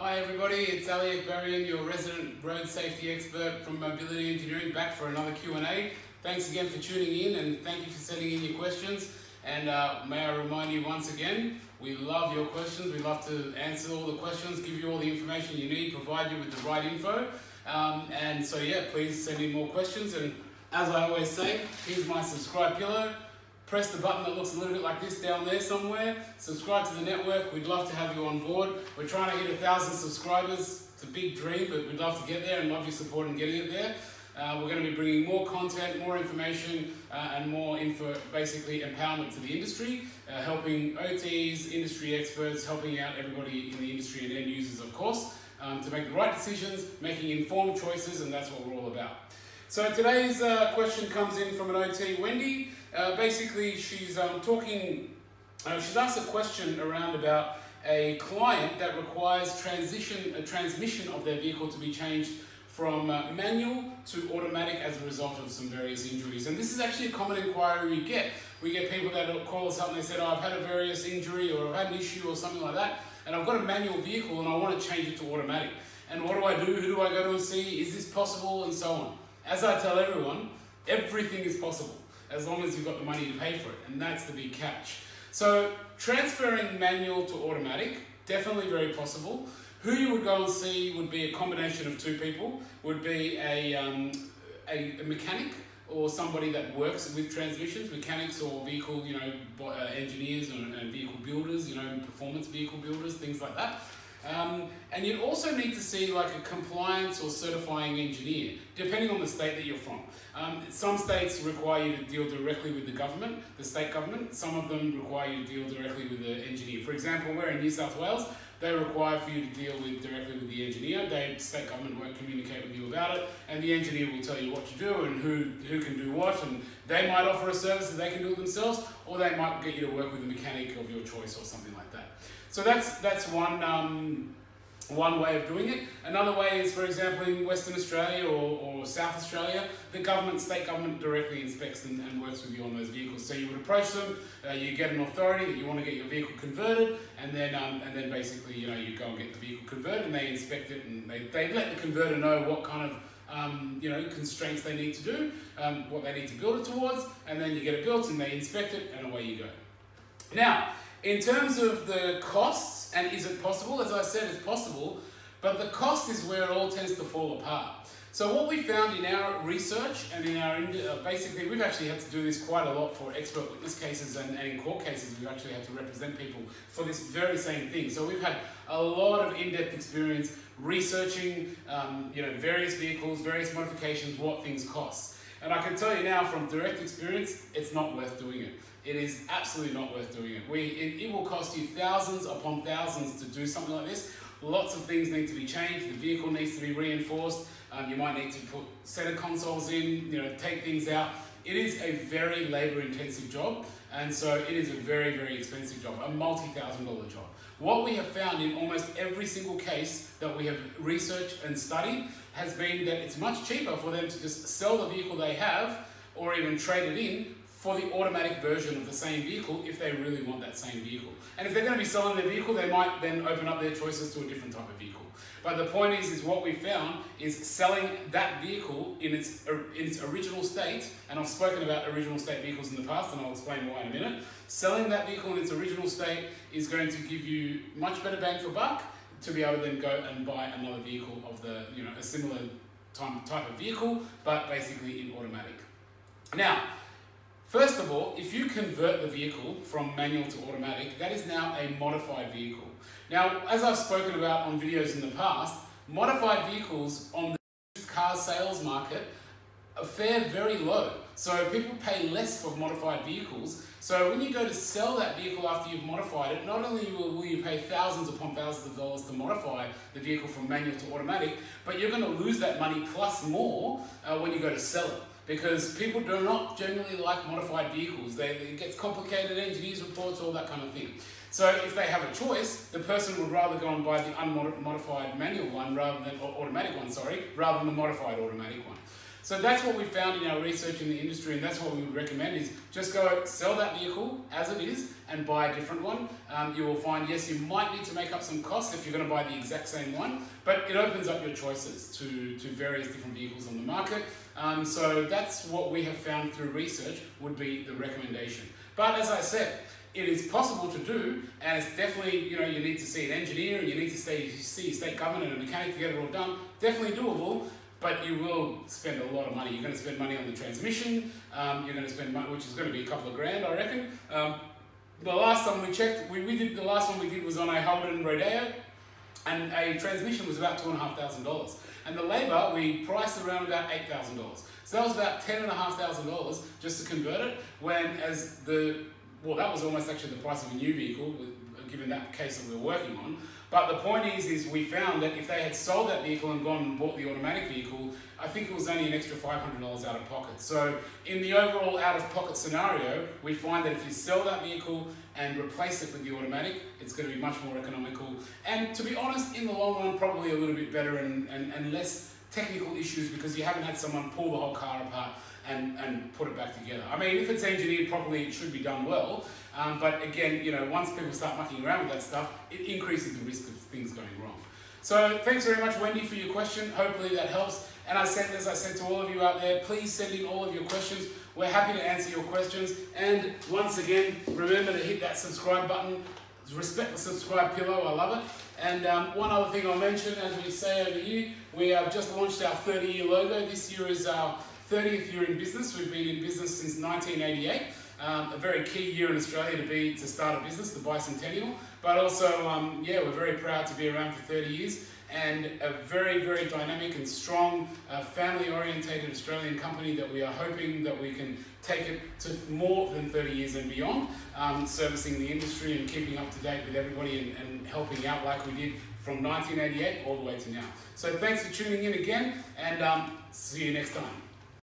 Hi everybody, it's Ali Akbarian, your resident road safety expert from Mobility Engineering, back for another Q&A. Thanks again for tuning in and thank you for sending in your questions. And uh, may I remind you once again, we love your questions. We love to answer all the questions, give you all the information you need, provide you with the right info. Um, and so yeah, please send in more questions. And as I always say, here's my subscribe pillow press the button that looks a little bit like this down there somewhere. Subscribe to the network. We'd love to have you on board. We're trying to hit a thousand subscribers. It's a big dream, but we'd love to get there and love your support in getting it there. Uh, we're going to be bringing more content, more information, uh, and more info, basically empowerment to the industry, uh, helping OTs, industry experts, helping out everybody in the industry and end users, of course, um, to make the right decisions, making informed choices, and that's what we're all about. So today's uh, question comes in from an OT, Wendy. Uh, basically, she's um, talking, uh, she's asked a question around about a client that requires transition, a transmission of their vehicle to be changed from uh, manual to automatic as a result of some various injuries. And this is actually a common inquiry we get. We get people that call us up and they said, oh, I've had a various injury or I've had an issue or something like that, and I've got a manual vehicle and I want to change it to automatic. And what do I do? Who do I go to and see? Is this possible? And so on. As I tell everyone, everything is possible as long as you've got the money to pay for it, and that's the big catch. So transferring manual to automatic, definitely very possible. Who you would go and see would be a combination of two people, would be a, um, a, a, mechanic or somebody that works with transmissions, mechanics or vehicle, you know, uh, engineers and, and vehicle builders, you know, performance vehicle builders, things like that. Um, and you'd also need to see like a compliance or certifying engineer, depending on the state that you're from. Um, some states require you to deal directly with the government, the state government. Some of them require you to deal directly with the engineer. For example, we're in New South Wales, they require for you to deal with directly with the engineer. The state government won't communicate with you about it, and the engineer will tell you what to do and who, who can do what, and they might offer a service that they can do it themselves, or they might get you to work with a mechanic of your choice or something like that. So that's, that's one, um, one way of doing it. Another way is, for example, in Western Australia or, or South Australia, the government, state government directly inspects and, and works with you on those vehicles. So you would approach them, uh, you get an authority that you want to get your vehicle converted, and then um, and then basically you know you go and get the vehicle converted, and they inspect it, and they, they let the converter know what kind of um, you know, constraints they need to do, um, what they need to build it towards, and then you get it built and they inspect it and away you go. Now, in terms of the costs, and is it possible? As I said, it's possible, but the cost is where it all tends to fall apart. So what we found in our research and in our, uh, basically we've actually had to do this quite a lot for expert witness cases and, and, in court cases we've actually had to represent people for this very same thing. So we've had a lot of in-depth experience researching um, you know, various vehicles, various modifications, what things cost. And I can tell you now from direct experience, it's not worth doing it. It is absolutely not worth doing it. We, it, it will cost you thousands upon thousands to do something like this. Lots of things need to be changed. The vehicle needs to be reinforced. Um, you might need to put center consoles in, you know, take things out. It is a very labor intensive job. And so it is a very, very expensive job, a multi-thousand dollar job. What we have found in almost every single case that we have researched and studied has been that it's much cheaper for them to just sell the vehicle they have or even trade it in for the automatic version of the same vehicle if they really want that same vehicle. And if they're going to be selling their vehicle, they might then open up their choices to a different type of vehicle. But the point is, is what we found is selling that vehicle in its, in its original state, and I've spoken about original state vehicles in the past, and I'll explain why in a minute. Selling that vehicle in its original state is going to give you much better bang for buck to be able to then go and buy another vehicle of the, you know, a similar type of vehicle, but basically in automatic. Now, First of all, if you convert the vehicle from manual to automatic, that is now a modified vehicle. Now, as I've spoken about on videos in the past, modified vehicles on the car sales market fare very low. So people pay less for modified vehicles. So when you go to sell that vehicle after you've modified it, not only will, you pay thousands upon thousands of dollars to modify the vehicle from manual to automatic, but you're going to lose that money plus more uh, when you go to sell it because people do not generally like modified vehicles. They, it gets complicated, engineers reports, all that kind of thing. So if they have a choice, the person would rather go and buy the unmodified manual one rather than, or automatic one, sorry, rather than the modified automatic one. So that's what we found in our research in the industry, and that's what we would recommend is just go sell that vehicle as it is and buy a different one. Um, you will find, yes, you might need to make up some costs if you're going to buy the exact same one, but it opens up your choices to, to various different vehicles on the market. Um, so that's what we have found through research would be the recommendation. But as I said, it is possible to do, and it's definitely, you know, you need to see an engineer and you need to see, see state government and a mechanic to get it all done. Definitely doable, but you will spend a lot of money. You're going to spend money on the transmission, um, you're going to spend money, which is going to be a couple of grand, I reckon. Um, the last time we checked, we, we did the last one we did was on a Holden Rodeo, and a transmission was about two and a half thousand dollars. And the labour we priced around about eight thousand dollars. So that was about ten and a half thousand dollars just to convert it. When as the well, that was almost actually the price of a new vehicle, given that case that we were working on. But the point is, is we found that if they had sold that vehicle and gone and bought the automatic vehicle, I think it was only an extra $500 out of pocket. So in the overall out of pocket scenario, we find that if you sell that vehicle and replace it with the automatic, it's going to be much more economical. And to be honest, in the long run, probably a little bit better and, and, and less technical issues because you haven't had someone pull the whole car apart and, and put it back together. I mean, if it's engineered properly, it should be done well. Um, but again, you know, once people start mucking around with that stuff, it increases the risk of things going wrong. So thanks very much, Wendy, for your question. Hopefully that helps. And I said, as I said to all of you out there, please send in all of your questions. We're happy to answer your questions. And once again, remember to hit that subscribe button. Respect the subscribe pillow, I love it. And um, one other thing I'll mention, as we say over here, we have just launched our 30 year logo. This year is our 30th year in business. We've been in business since 1988. Um, a very key year in Australia to be to start a business, the bicentennial. But also, um, yeah, we're very proud to be around for 30 years and a very, very dynamic and strong, uh, family-orientated Australian company that we are hoping that we can take it to more than 30 years and beyond, um, servicing the industry and keeping up to date with everybody and, and helping out like we did from 1988 all the way to now. So thanks for tuning in again, and um, see you next time.